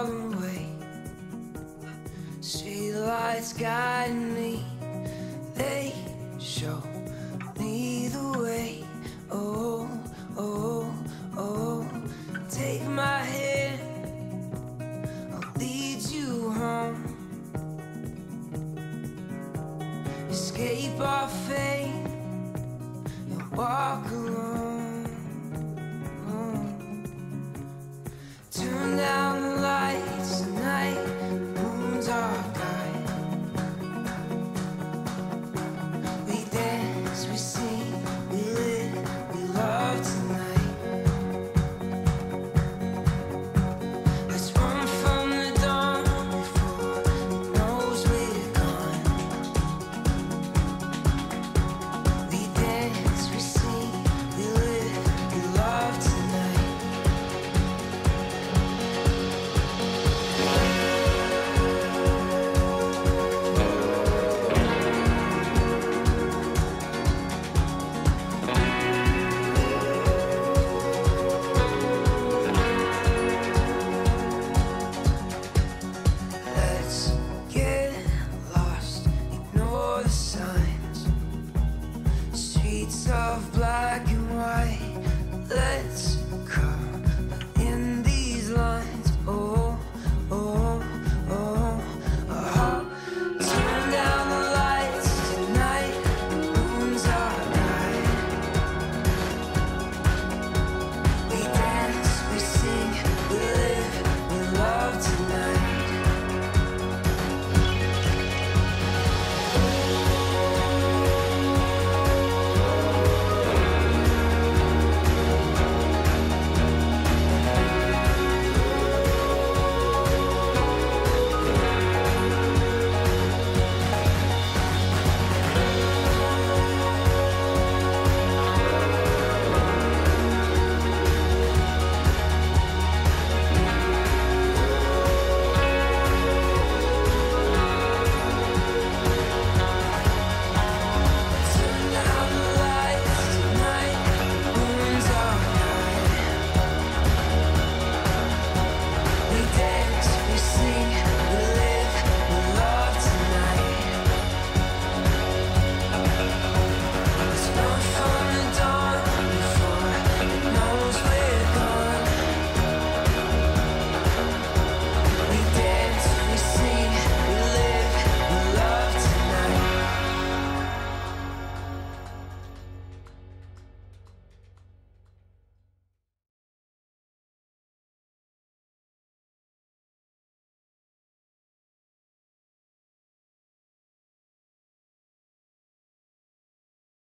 See way. Lights guiding me, they show me the way. Oh, oh, oh, take my hand, I'll lead you home. Escape our fate and walk alone. Turn